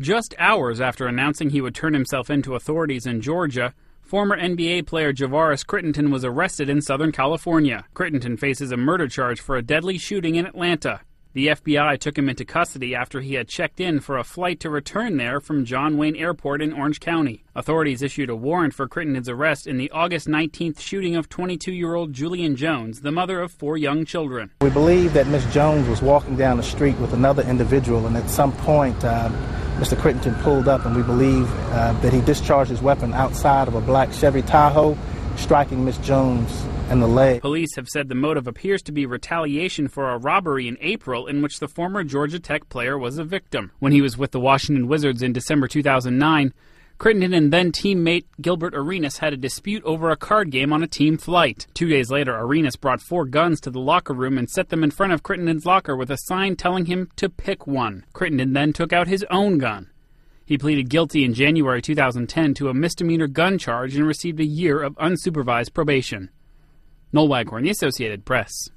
Just hours after announcing he would turn himself in to authorities in Georgia, former NBA player Javaris Crittenton was arrested in Southern California. Crittenton faces a murder charge for a deadly shooting in Atlanta. The FBI took him into custody after he had checked in for a flight to return there from John Wayne Airport in Orange County. Authorities issued a warrant for Crittenton's arrest in the August 19th shooting of 22 year old Julian Jones, the mother of four young children. We believe that Miss Jones was walking down the street with another individual, and at some point, uh, Mr. Crittenton pulled up, and we believe uh, that he discharged his weapon outside of a black Chevy Tahoe, striking Miss Jones in the leg. Police have said the motive appears to be retaliation for a robbery in April in which the former Georgia Tech player was a victim. When he was with the Washington Wizards in December 2009, Crittenton and then teammate Gilbert Arenas had a dispute over a card game on a team flight. Two days later, Arenas brought four guns to the locker room and set them in front of Crittenton's locker with a sign telling him to pick one. Crittenden then took out his own gun. He pleaded guilty in January 2010 to a misdemeanor gun charge and received a year of unsupervised probation. Noel Waghorn, The Associated Press.